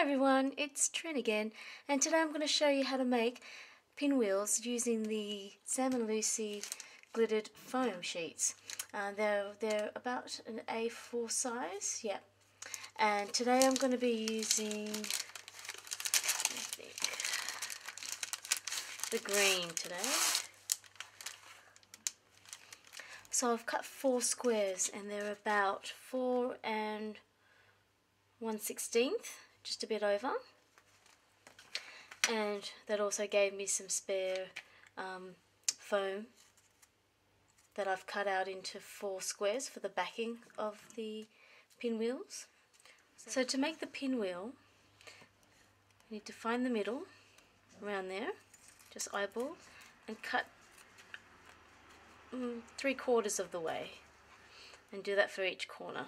everyone, it's Trinh again and today I'm going to show you how to make pinwheels using the Sam Lucy glittered foam sheets. Uh, they're, they're about an A4 size, yeah. And today I'm going to be using the green today. So I've cut four squares and they're about four and one sixteenth just a bit over and that also gave me some spare um, foam that I've cut out into four squares for the backing of the pinwheels. So to make the pinwheel you need to find the middle around there, just eyeball and cut mm, three quarters of the way and do that for each corner.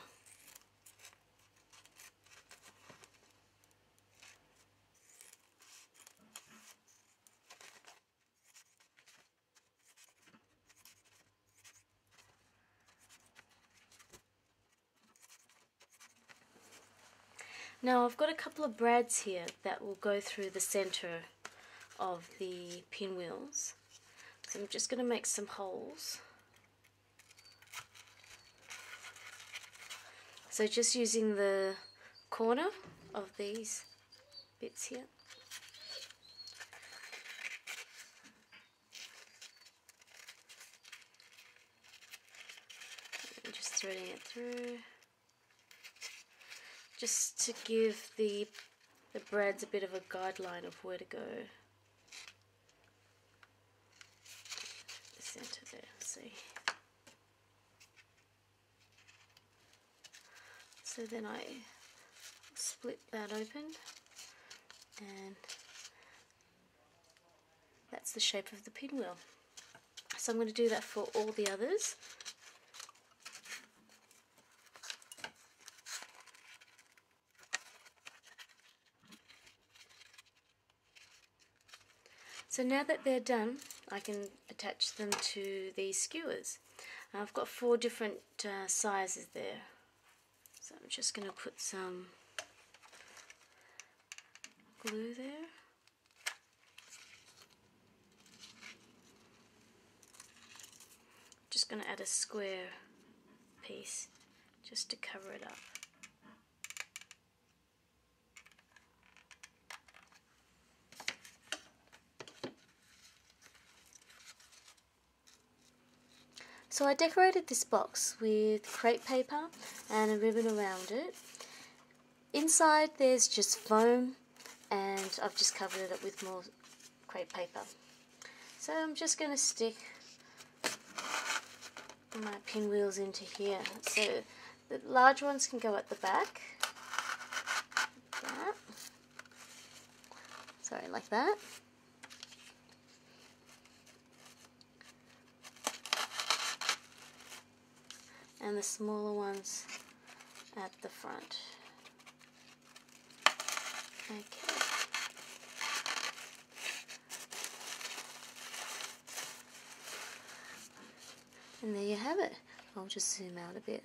Now I've got a couple of brads here that will go through the center of the pinwheels. So I'm just going to make some holes. So just using the corner of these bits here. And just threading it through just to give the the brads a bit of a guideline of where to go. The center there, see. So then I split that open and that's the shape of the pinwheel. So I'm going to do that for all the others. So now that they're done, I can attach them to these skewers. I've got four different uh, sizes there. So I'm just going to put some glue there. Just going to add a square piece just to cover it up. So I decorated this box with crepe paper and a ribbon around it. Inside there's just foam and I've just covered it up with more crepe paper. So I'm just going to stick my pinwheels into here. So the large ones can go at the back. Like that. Sorry, like that. And the smaller ones at the front. Okay. And there you have it. I'll just zoom out a bit.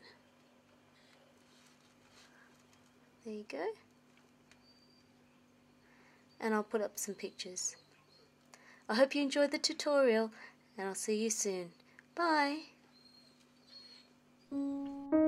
There you go. And I'll put up some pictures. I hope you enjoyed the tutorial and I'll see you soon. Bye! Música